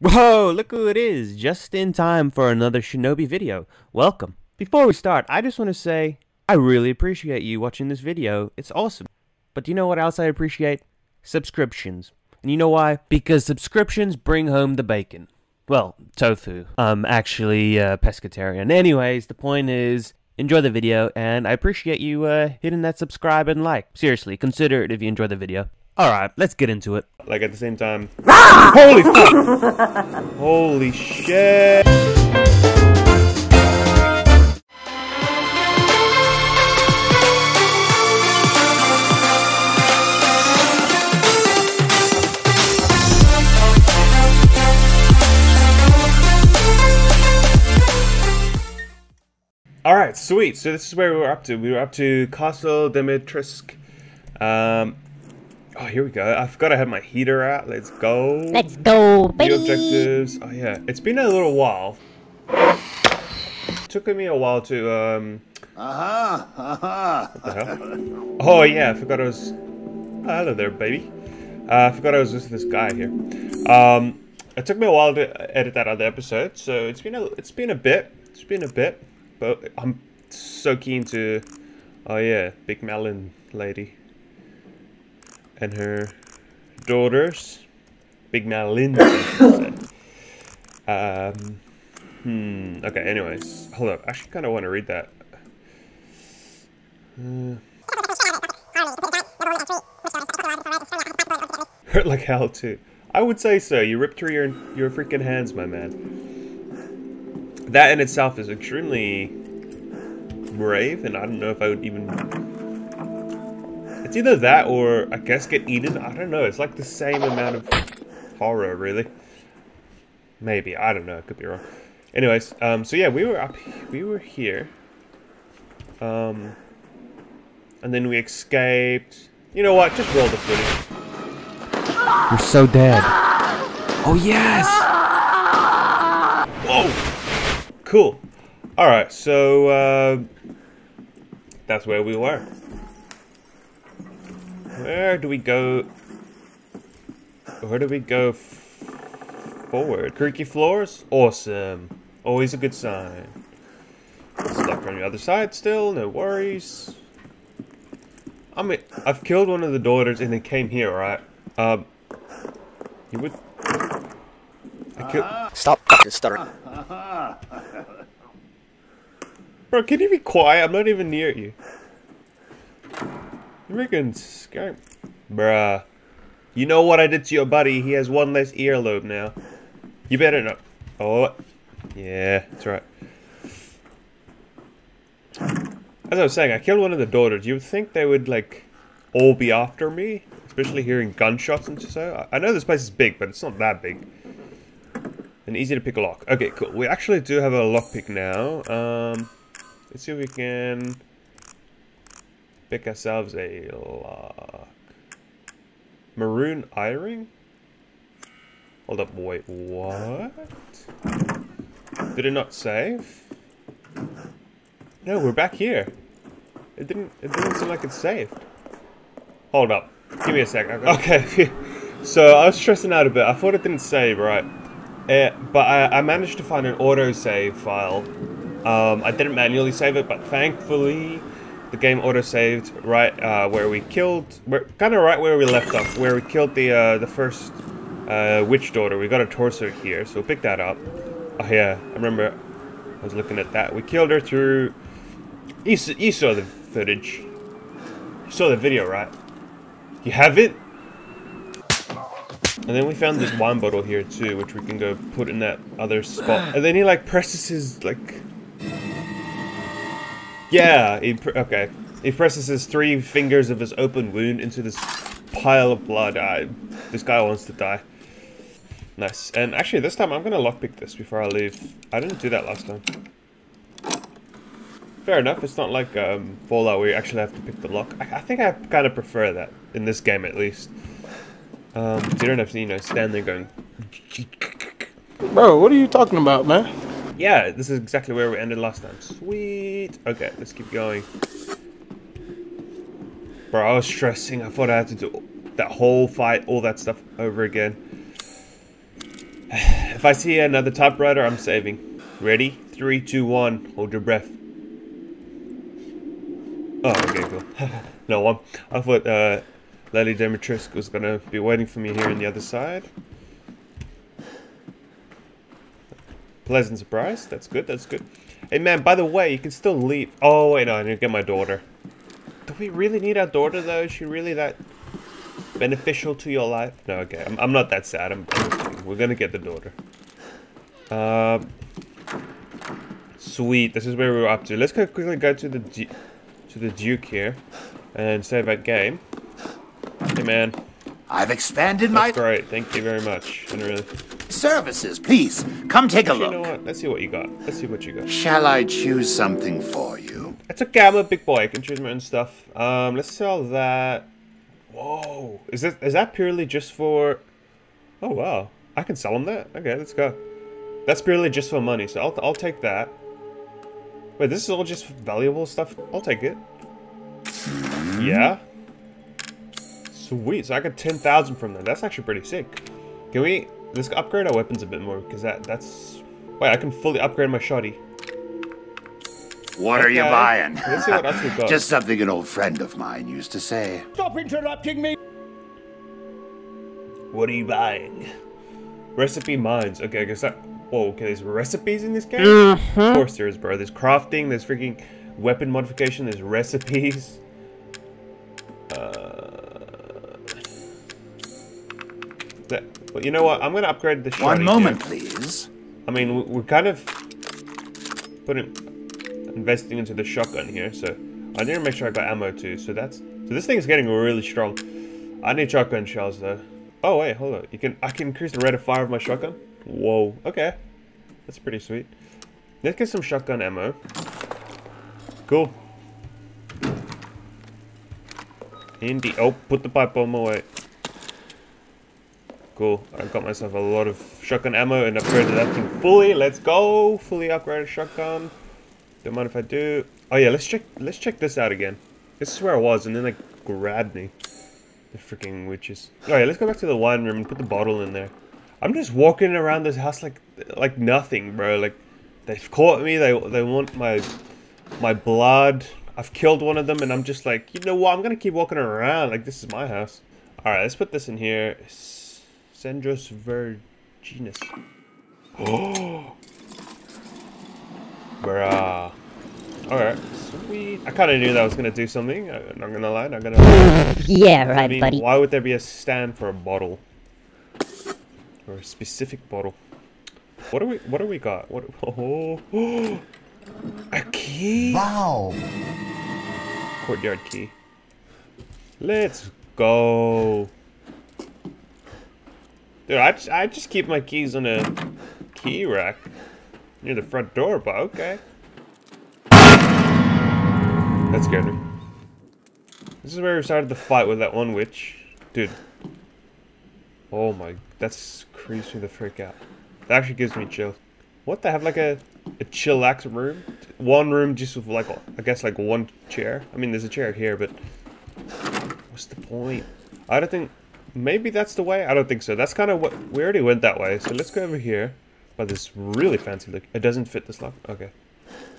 Whoa, look who it is, just in time for another Shin Obi video. Welcome. Before we start, I just want to say, I really appreciate you watching this video. It's awesome. But do you know what else I appreciate? Subscriptions. And you know why? Because subscriptions bring home the bacon. Well, tofu. I'm actually uh, pescatarian. Anyways, the point is, enjoy the video, and I appreciate you uh, hitting that subscribe and like. Seriously, consider it if you enjoy the video. Alright, let's get into it. Like at the same time. Holy fuck! Holy shit! Alright, sweet. So this is where we were up to. We were up to Castle Dimitrescu. Um, oh, here we go. I forgot I had my heater out. Let's go. Let's go, New baby. objectives. Oh yeah, it's been a little while. took me a while to um. Uh-huh. Uh-huh. What the hell? Oh yeah, I forgot I was. Oh, hello there, baby. Uh, I forgot I was with this guy here. Um, it took me a while to edit that other episode, so it's been a it's been a bit. It's been a bit, but I'm so keen to. Oh yeah, Big Melon lady. And her daughters. Big Melon. I should say. um. Hmm. Okay. Anyways, hold up. I actually kind of want to read that. Uh, hurt like hell too. I would say so. You ripped through your your freaking hands, my man. That in itself is extremely brave, and I don't know if I would even. It's either that or I guess get eaten. I don't know. It's like the same amount of horror, really. Maybe I don't know. I could be wrong. Anyways, um, so yeah, we were up. We were here. Um, and then we escaped. You know what? Just roll the footage. You're so dead. Oh, yes! Whoa! Cool. Alright, so, uh, that's where we were. Where do we go? Where do we go forward? Creaky floors? Awesome. Always a good sign. Stuck on the other side still, no worries. I mean, I've killed one of the daughters and they came here, right? Um, you would... I killed... Stop fucking stuttering. Bro, can you be quiet? I'm not even near you. You're making. Bruh. You know what I did to your buddy? He has one less earlobe now. You better not. Oh. Yeah, that's right. As I was saying, I killed one of the daughters. You would think they would, like, all be after me? Especially hearing gunshots and so. I I know this place is big, but it's not that big. And easy to pick a lock. Okay, cool. We actually do have a lockpick now. Um, let's see if we can pick ourselves a lock. Maroon eye ring? Hold up, wait, what? Did it not save? No, we're back here. It didn't. It didn't seem like it saved. Hold up. Give me a sec. Okay. so I was stressing out a bit. I thought it didn't save right, uh, but I, I managed to find an autosave file. Um, I didn't manually save it, but thankfully the game autosaved right uh, where we killed. kind of right where we left off, where we killed the uh, the first uh, witch daughter. We got a torso here, so pick that up. Oh yeah, I remember. I was looking at that. We killed her through. You, you saw the footage. You saw the video, right? You have it? And then we found this wine bottle here too, which we can go put in that other spot. And then he like presses his like. Yeah, he okay. He presses his three fingers of his open wound into this pile of blood. I, this guy wants to die. Nice. And actually, this time I'm gonna lockpick this before I leave. I didn't do that last time. Fair enough. It's not like um, Fallout where you actually have to pick the lock. I, I think I kind of prefer that in this game at least. Um, you don't have to, you know, stand there going. Bro, what are you talking about, man? Yeah, this is exactly where we ended last time. Sweet. Okay, let's keep going. Bro, I was stressing. I thought I had to do that whole fight, all that stuff over again. If I see another typewriter, I'm saving. Ready? Three, two, one. Hold your breath. Oh, okay, cool. no, I'm, I thought uh, Lady Dimitrescu was gonna be waiting for me here on the other side. Pleasant surprise. That's good. That's good. Hey, man. By the way, you can still leave. Oh wait, no. I need to get my daughter. Do we really need our daughter though? Is she really that beneficial to your life? No. Okay. I'm, I'm not that sad. I'm, I'm. We're gonna get the daughter. Um. Sweet. This is where we were up to. Let's go quickly go to the Du- to the Duke here, and save that game. Hey, man. I've expanded my That's great. Thank you very much. And really. Services. Please, come take a look You know what? Let's see what you got. Let's see what you got. Shall I choose something for you? It's okay, I'm a big boy. I can choose my own stuff. Um, let's sell that. Whoa, is that is that purely just for? Oh wow, I can sell them that. Okay, let's go. That's purely just for money, so I'll I'll take that. Wait, this is all just valuable stuff. I'll take it. Yeah. Sweet. So I got ten thousand from that. That's actually pretty sick. Can we? Let's upgrade our weapons a bit more because that that's. Wait, I can fully upgrade my shoddy. What are you buying? Let's see what else we got. Just something an old friend of mine used to say. Stop interrupting me! What are you buying? Recipe mines. Okay, I guess that. Whoa, okay, there's recipes in this game? Of course there is, bro. There's crafting, there's freaking weapon modification, there's recipes. Uh. Well, you know what? I'm gonna upgrade the shotgun. One moment, here. please. I mean, we- we're kind of putting investing into the shotgun here, so I need to make sure I got ammo too. So that's so this thing is getting really strong. I need shotgun shells though. Oh wait, hold on. You can I can increase the rate of fire of my shotgun. Whoa. Okay, that's pretty sweet. Let's get some shotgun ammo. Cool. Indeed. Oh, put the pipe bomb away. Cool. I got myself a lot of shotgun ammo and upgraded that thing fully. Let's go. Fully upgraded shotgun. Don't mind if I do. Oh yeah, let's check. Let's check this out again. This is where I was, and then they grabbed me. The freaking witches. Yeah, let's go back to the wine room and put the bottle in there. I'm just walking around this house like like nothing, bro. Like they've caught me. They they want my my blood. I've killed one of them, and I'm just like, you know what? I'm gonna keep walking around like this is my house. All right, let's put this in here. S- Sendros Virginis. Oh, bruh. All right, sweet. I kind of knew that was gonna do something. I'm not gonna lie. Not gonna. Lie. Yeah, I right, mean, buddy. why would there be a stand for a bottle? Or a specific bottle. What do we? What do we got? What? Oh, a key. Wow! Courtyard key. Let's go. Dude, I just, I just keep my keys on a key rack near the front door, but okay. That scared me. This is where we started the fight with that one witch. Dude. Oh my, that's creeps me the freak out. That actually gives me chills. What, they have like a, a chillax room? One room just with like, I guess like one chair? I mean, there's a chair here, but what's the point? I don't think, maybe that's the way? I don't think so. That's kind of what, we already went that way. So let's go over here. By this really fancy look. It doesn't fit this lock? Okay.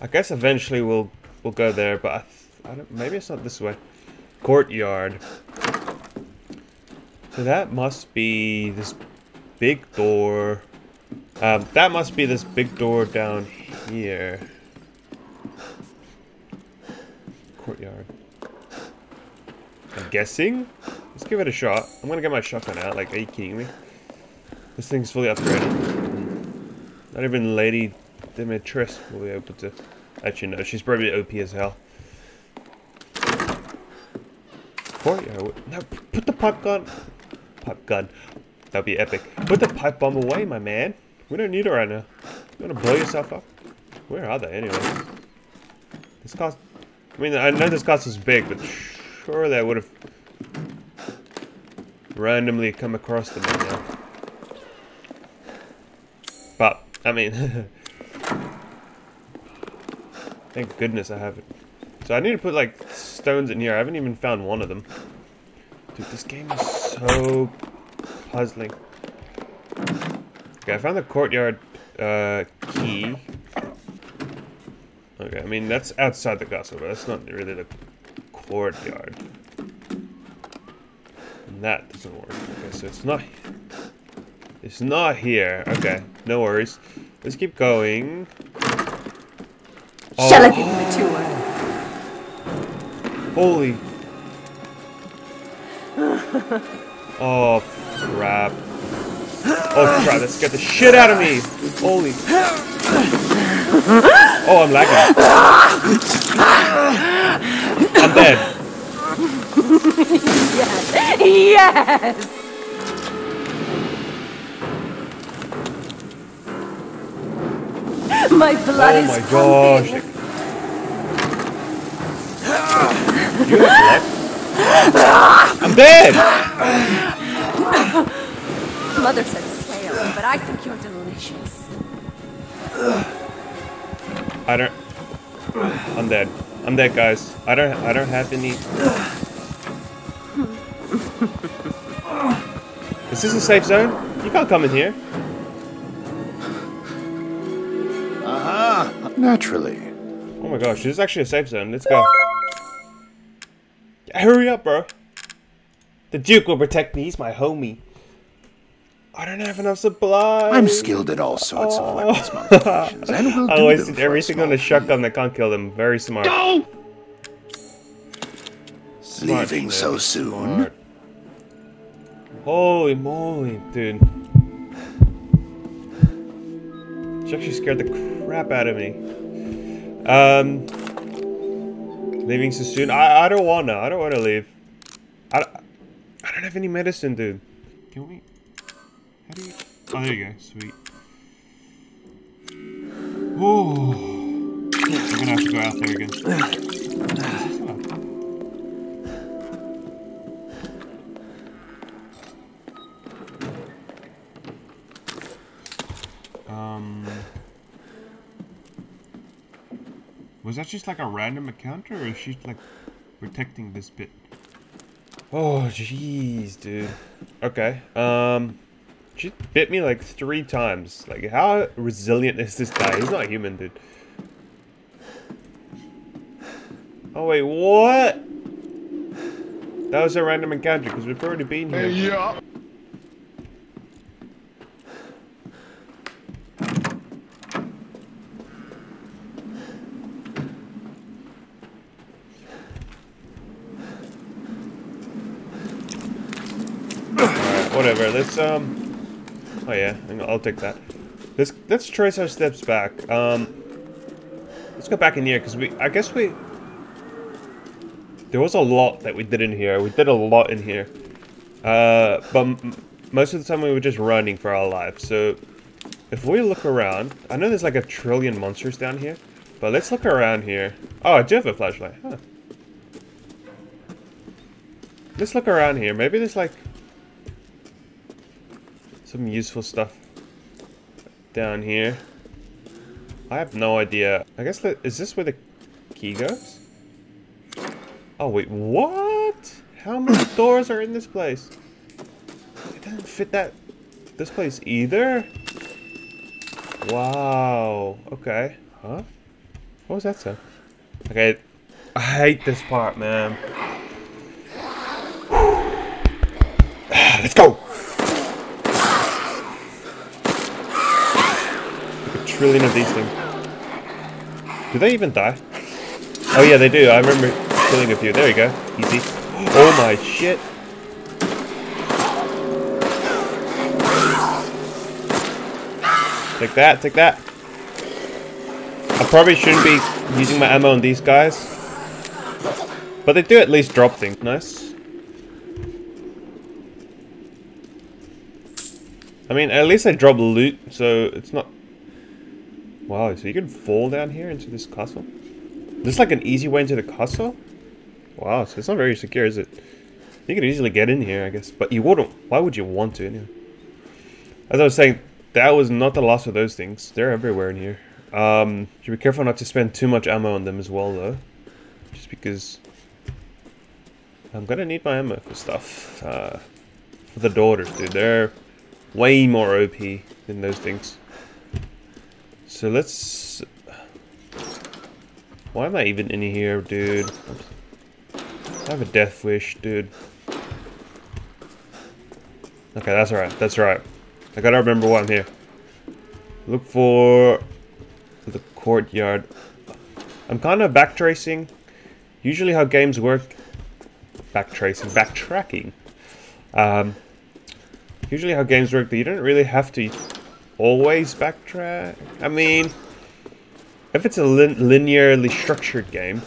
I guess eventually we'll, we'll go there, but I, I don't, maybe it's not this way. Courtyard. So that must be this big door. Um, that must be this big door down here. Courtyard. I'm guessing. Let's give it a shot. I'm gonna get my shotgun out. Like, are you kidding me? This thing's fully upgraded. Not even Lady Dimitrescu will be able to. Actually, no. She's probably OP as hell. Courtyard. No, put the pipe gun. Pipe gun. That'd be epic. Put the pipe bomb away, my man. We don't need it right now. You wanna blow yourself up? Where are they, anyway? This cost. I mean, I know this cost is big, but sure they would have randomly come across them by now. But I mean, thank goodness I have it. So I need to put like stones in here. I haven't even found one of them. Dude, this game is so puzzling. Okay, Okay, I found the courtyard uh, key. Okay, I mean that's outside the castle, but that's not really the courtyard. That doesn't work. Okay, so it's not. It's not here. Okay, no worries. Let's keep going. Shall I Oh, give you a tour? holy. Oh crap. Oh crap, Let's get the shit out of me! Holy. Oh, I'm lagging. I'm dead. Yes! Yes! My blood Oh is my gosh. pumping. Blood? I'm dead! Mother said stale, but I think you're delicious. I don't. I'm dead. I'm dead, guys. I don't. I don't have any. Is this a safe zone? You can't come in here. Uh-huh. Naturally. Oh my gosh, this is actually a safe zone. Let's go. Hurry up, bro. The Duke will protect me. He's my homie. I don't have enough supplies. I'm skilled at all sorts of weapons modifications, and will do I wasted a everything on the shotgun that can't kill them. Very smart. fee. Smart, Leaving so soon? smart. Holy moly, dude. She actually scared the crap out of me. Um, leaving so soon? I, I don't wanna. I don't wanna leave. I, I don't have any medicine, dude. Can we? How do you? Oh, there you go. Sweet. Oh, we're gonna have to go out there again. That just like a random encounter, or is she like protecting this bit? Oh, jeez, dude. Okay. Um, she bit me like three times. Like, how resilient is this guy? He's not human, dude. Oh wait, what? That was a random encounter because we've already been here. Yeah. Alright, whatever. Let's um. Oh yeah, I'll take that. Let's let's trace our steps back. Um. Let's go back in here because we. I guess we. There was a lot that we did in here. We did a lot in here. Uh, but most of the time we were just running for our lives. So if we look around, I know there's like a trillion monsters down here, but let's look around here. Oh, I do have a flashlight. Huh. Let's look around here. Maybe there's like some useful stuff down here. I have no idea. I guess is this where the key goes? Oh wait, what? How many doors are in this place? It doesn't fit that this place either. Wow. Okay. Huh? What was that sound? Okay. I hate this part, man. Let's go. Trillion of these things. Do they even die? Oh yeah, they do. I remember killing a few. There you go. Easy. Oh my shit. Take that, take that. I probably shouldn't be using my ammo on these guys. But they do at least drop things. Nice. I mean, at least they drop loot, so it's not... Wow, so you can fall down here into this castle? This is like an easy way into the castle? Wow, so it's not very secure, is it? You can easily get in here, I guess. But you wouldn't... Why would you want to, anyway? As I was saying, that was not the last of those things. They're everywhere in here. Um, should be careful not to spend too much ammo on them as well, though. Just because... I'm gonna need my ammo for stuff. Uh, for the daughters, dude. They're way more OP than those things. So let's. Why am I even in here, dude? I have a death wish, dude. Okay, that's alright. That's right. I gotta remember why I'm here. Look for the courtyard. I'm kind of backtracing. Usually how games work... Backtracing. Backtracking. Um, usually how games work, but you don't really have to always backtrack. I mean, if it's a lin linearly structured game,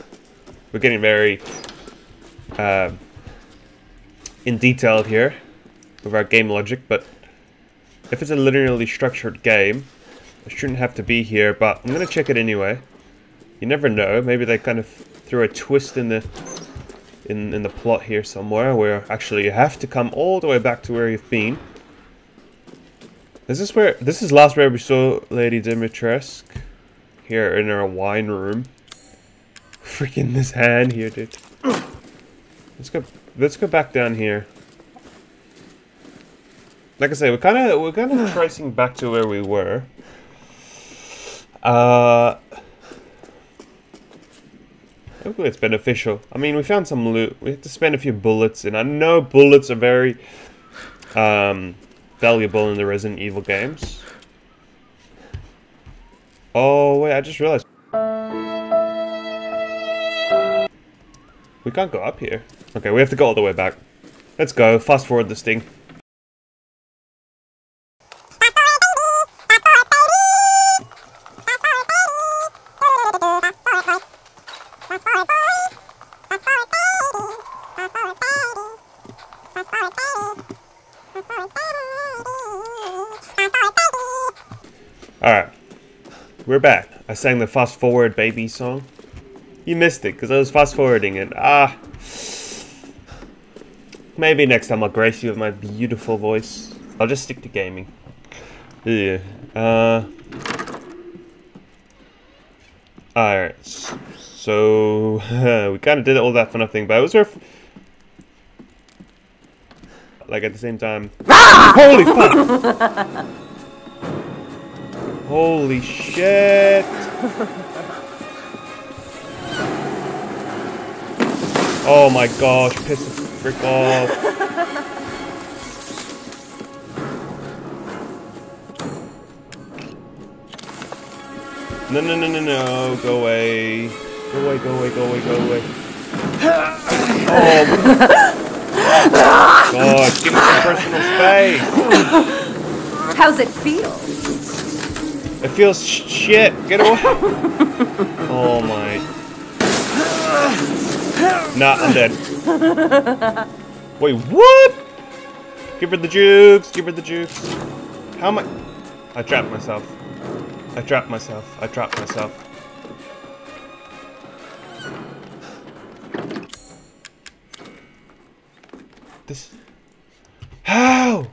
we're getting very uh, in detail here with our game logic, but if it's a linearly structured game, I shouldn't have to be here, but I'm going to check it anyway. You never know, maybe they kind of threw a twist in the in, in the plot here somewhere, where actually you have to come all the way back to where you've been. This is where, this is last where we saw Lady Dimitrescu, here in our wine room. Freaking this hand here, dude. Let's go, let's go back down here. Like I say, we're kind of, we're kind of tracing back to where we were. Uh, hopefully it's beneficial. I mean, we found some loot. We had to spend a few bullets, and I know bullets are very um, valuable in the Resident Evil games. Oh, wait, I just realized. We can't go up here. Okay, we have to go all the way back. Let's go. Fast forward this thing. Back. I sang the fast forward baby song. You missed it because I was fast forwarding it. Ah. Maybe next time I'll grace you with my beautiful voice. I'll just stick to gaming. Yeah. Uh. Alright. So, we kind of did all that for nothing, but it was worth. Like at the same time. Holy fuck! Holy shit! Oh my gosh, piss the frick off. No, no, no, no, no, go away. Go away, go away, go away, go away. Oh, God, give me some personal space. How's it feel? It feels sh shit. Get away. oh my. Nah, I'm dead. Wait, what? Give her the jukes. Give her the jukes. How am I? I trapped myself. I trapped myself. I trapped myself. This. How?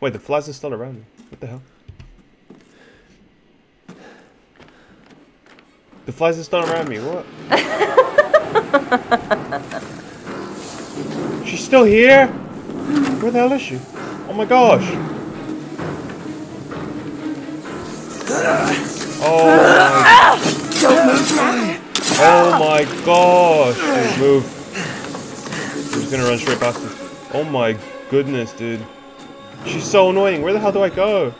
Wait, the flies are still around me. What the hell? The flies are still around me. What? She's still here? Where the hell is she? Oh my gosh. Oh my. Oh my gosh. Dude, move. I'm just gonna run straight past her. Oh my goodness, dude. She's so annoying. Where the hell do I go?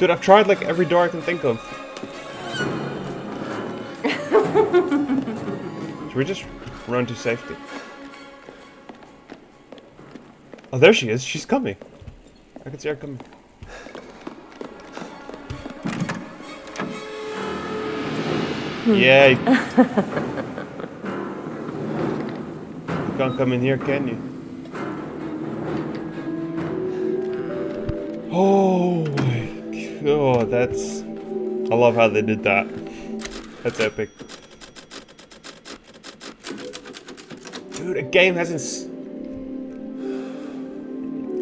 Dude, I've tried like every door I can think of. Should we just run to safety? Oh, there she is. She's coming. I can see her coming. Hmm. Yay. you can't come in here, can you? Oh god, that's... I love how they did that. That's epic. Dude, a game hasn't...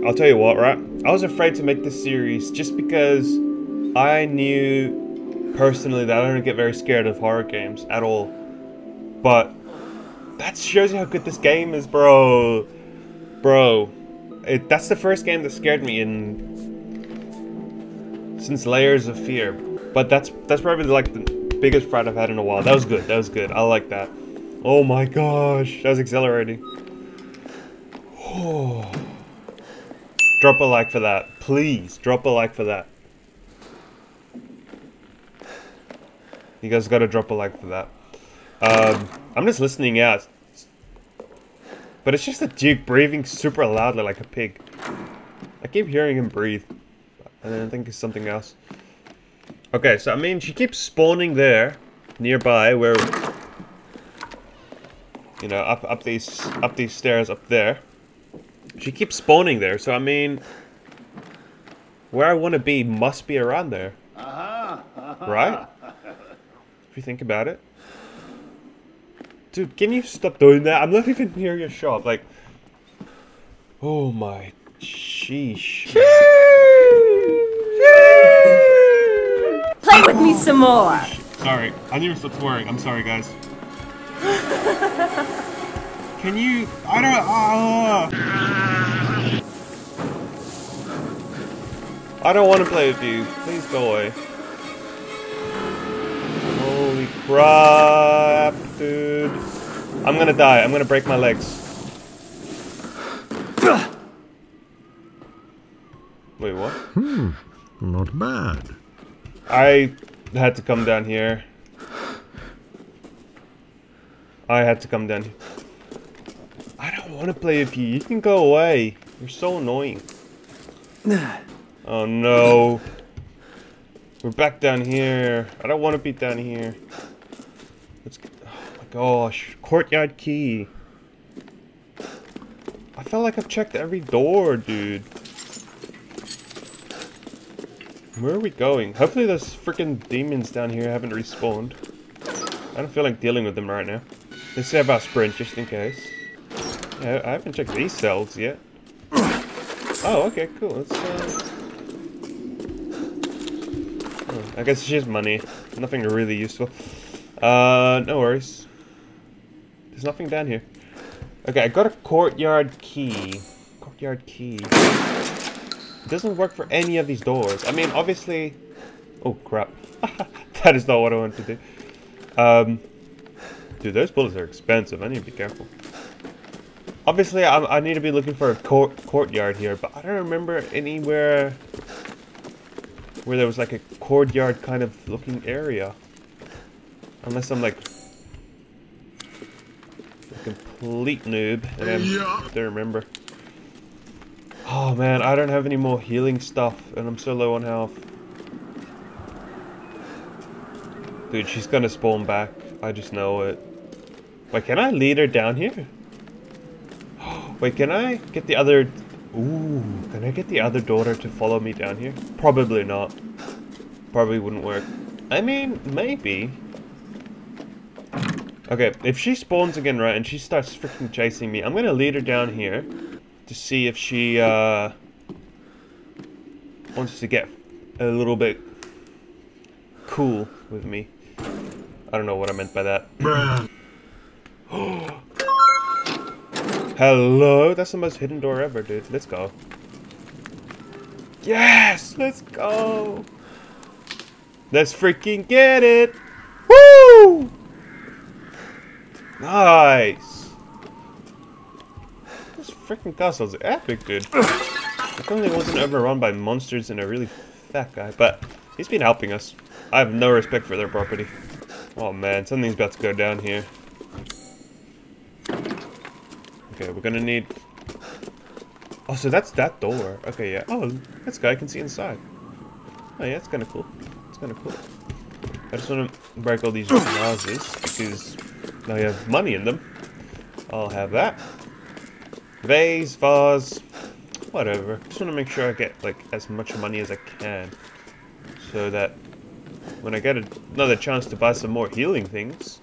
I'll tell you what, right? I was afraid to make this series just because I knew personally that I don't get very scared of horror games at all. But that shows you how good this game is, bro. Bro. it, that's the first game that scared me in since Layers of Fear. But that's that's probably like the biggest fright I've had in a while. That was good. That was good. I like that. Oh my gosh, that was exhilarating. Oh. drop a like for that, please. Drop a like for that. You guys gotta drop a like for that. Um, I'm just listening out. But it's just the Duke breathing super loudly like a pig. I keep hearing him breathe. And then I think it's something else. Okay, so I mean, she keeps spawning there, nearby, where... You know, up, up these up these stairs up there. She keeps spawning there, so I mean... Where I want to be must be around there. Uh-huh, uh-huh. Right? If you think about it. Dude, can you stop doing that? I'm not even near your shop. Like, oh my, sheesh. Play with me some more. Sorry, I need to stop swearing. I'm sorry, guys. Can you? I don't. Uh, I don't want to play with you. Please go away. Holy crap, dude. I'm gonna die. I'm gonna break my legs. Wait, what? Hmm, not bad. I had to come down here. I had to come down here. I don't want to play with you. You can go away. You're so annoying. Oh no. We're back down here. I don't want to be down here. Let's. Oh my gosh. Courtyard key. I felt like I've checked every door, dude. Where are we going? Hopefully those freaking demons down here haven't respawned. I don't feel like dealing with them right now. Let's save our sprint just in case. Yeah, I haven't checked these cells yet. Oh, okay, cool. Let's, uh... oh, I guess it's just money. Nothing really useful. Uh, no worries. There's nothing down here. Okay, I got a courtyard key. Courtyard key. It doesn't work for any of these doors. I mean, obviously... Oh, crap. that is not what I want to do. Um, dude, those bullets are expensive. I need to be careful. Obviously, I, I need to be looking for a court, courtyard here, but I don't remember anywhere where there was like a courtyard kind of looking area. Unless I'm like a complete noob and I don't remember. Oh man, I don't have any more healing stuff and I'm so low on health. Dude, she's gonna spawn back. I just know it. Wait, can I lead her down here? Wait, can I get the other... Ooh, can I get the other daughter to follow me down here? Probably not. Probably wouldn't work. I mean, maybe. Okay, if she spawns again, right, and she starts freaking chasing me, I'm gonna lead her down here to see if she, uh, wants to get a little bit cool with me. I don't know what I meant by that. Hello? That's the most hidden door ever, dude. Let's go. Yes! Let's go! Let's freaking get it! Woo! Nice! Freaking castle's epic, dude. I currently wasn't overrun by monsters and a really fat guy, but he's been helping us. I have no respect for their property. Oh man, something's about to go down here. Okay, we're gonna need... Oh, so that's that door. Okay, yeah. Oh, this guy can see inside. Oh yeah, it's kind of cool. It's kind of cool. I just want to break all these vases because now you have money in them. I'll have that. Vase, vase, whatever. Just want to make sure I get like as much money as I can, so that when I get another chance to buy some more healing things,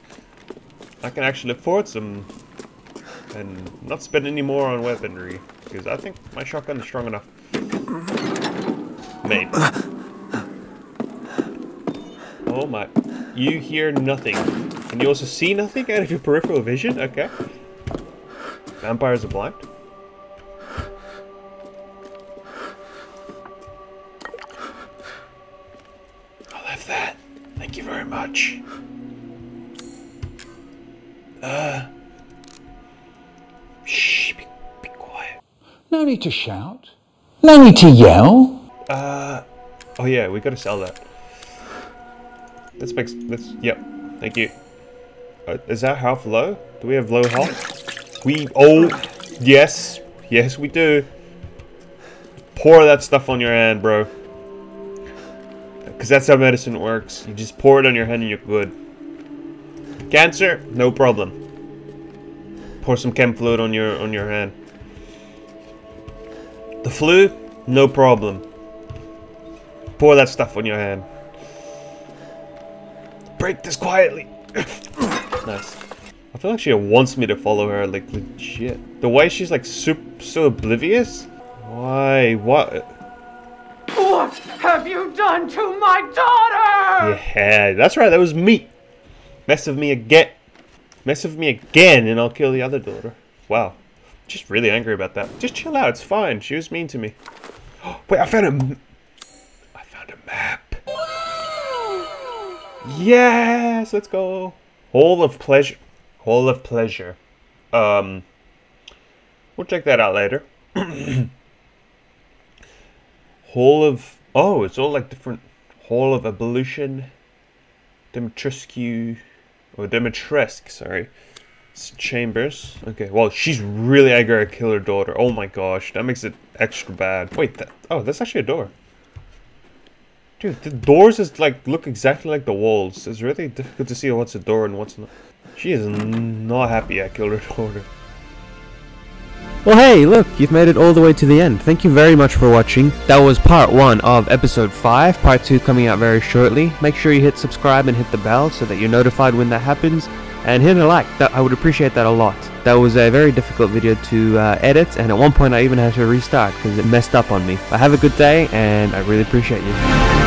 I can actually afford some and not spend any more on weaponry because I think my shotgun is strong enough. Maybe. Oh my. You hear nothing. Can you also see nothing out of your peripheral vision? Okay. Vampires are blind. Very much. Uh. Shh, be, be quiet. No need to shout. No need to yell. Oh yeah, we gotta sell that. This makes this. Yep. Thank you. Uh, is that health low? Do we have low health? We. Oh, yes, yes we do. Pour that stuff on your hand, bro. Because that's how medicine works. You just pour it on your hand and you're good. Cancer, no problem. Pour some chem fluid on your on your hand. The flu, no problem. Pour that stuff on your hand. Break this quietly. nice. I feel like she wants me to follow her, like legit. The way she's like super, so oblivious. Why? What? What have you done to my daughter? Yeah, that's right. That was me. Mess with me again. Mess with me again, and I'll kill the other daughter. Wow. Just really angry about that. Just chill out. It's fine. She was mean to me. Wait, I found a. m- I found a map. Yes, let's go. Hole of pleasure. Hole of pleasure. Um, we'll check that out later. Hole of oh, it's all like different. Hall of evolution. Dimitrescu, or Dimitrescu, sorry. S- Chambers. Okay, well, she's really angry to kill her daughter. Oh my gosh, that makes it extra bad. Wait, that, oh, that's actually a door. Dude, the doors is like look exactly like the walls. It's really difficult to see what's a door and what's not. She is not happy I killed her daughter. Well, hey, look, you've made it all the way to the end. Thank you very much for watching. That was part one of episode 5, part 2 coming out very shortly. Make sure you hit subscribe and hit the bell so that you're notified when that happens. And hit a like, that, I would appreciate that a lot. That was a very difficult video to uh, edit, and at one point I even had to restart because it messed up on me. But have a good day, and I really appreciate you.